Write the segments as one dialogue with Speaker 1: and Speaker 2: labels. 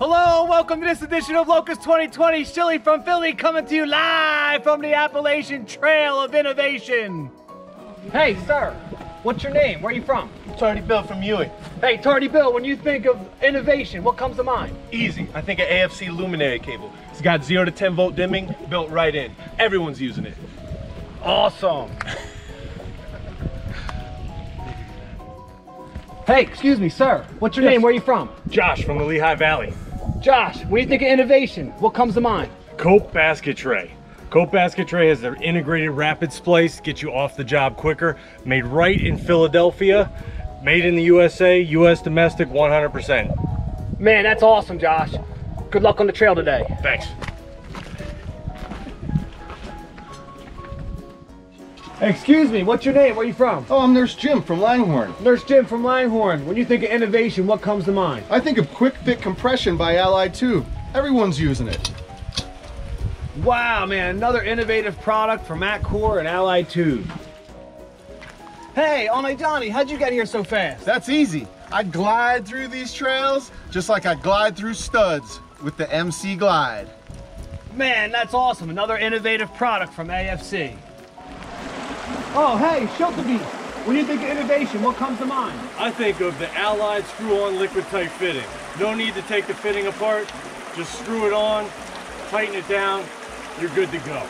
Speaker 1: Hello, welcome to this edition of Locust 2020. Schilly from Philly coming to you live from the Appalachian Trail of Innovation. Hey, sir, what's your name? Where are you from?
Speaker 2: Tardy Bill from Ewing.
Speaker 1: Hey, Tardy Bill, when you think of innovation, what comes to mind?
Speaker 2: Easy. I think of AFC luminary cable. It's got 0 to 10 volt dimming built right in. Everyone's using it.
Speaker 1: Awesome. hey, excuse me, sir. What's your
Speaker 2: Yes.
Speaker 1: name? Where are you from?
Speaker 3: Josh from the Lehigh Valley.
Speaker 1: Josh, when you think of innovation, what comes to mind?
Speaker 3: Cope Basket Tray. Cope Basket Tray has their integrated rapid splice, get you off the job quicker. Made right in Philadelphia, made in the USA, US domestic 100%.
Speaker 1: Man, that's awesome, Josh. Good luck on the trail today.
Speaker 3: Thanks.
Speaker 1: Excuse me, what's your name? Where are you from?
Speaker 4: Oh, I'm Nurse Jim from Langhorne.
Speaker 1: Nurse Jim from Langhorne. When you think of innovation, what comes to mind?
Speaker 4: I think of Quick Fit Compression by Allied Tube. Everyone's using it.
Speaker 1: Wow, man, another innovative product from Atkore and Allied Tube. Hey, Only Johnny, how'd you get here so fast?
Speaker 4: That's easy. I glide through these trails just like I glide through studs with the MC Glide.
Speaker 1: Man, that's awesome. Another innovative product from AFC. Oh, hey, Schultebeast. When you think of innovation, what comes to mind?
Speaker 3: I think of the Allied screw-on liquid tight fitting. No need to take the fitting apart, just screw it on, tighten it down, you're good to go.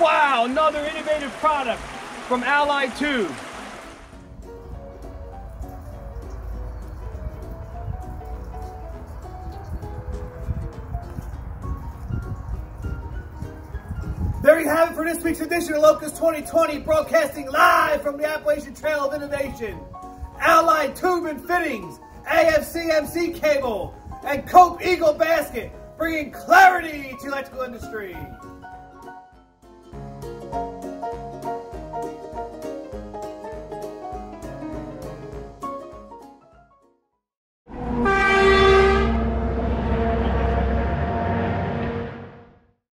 Speaker 1: Wow, another innovative product from Allied Tube. There you have it for this week's edition of Locust 2020, broadcasting live from the Appalachian Trail of Innovation. Allied Tube and Fittings, AFC MC Cable, and Cope Eagle Basket, bringing clarity to electrical industry.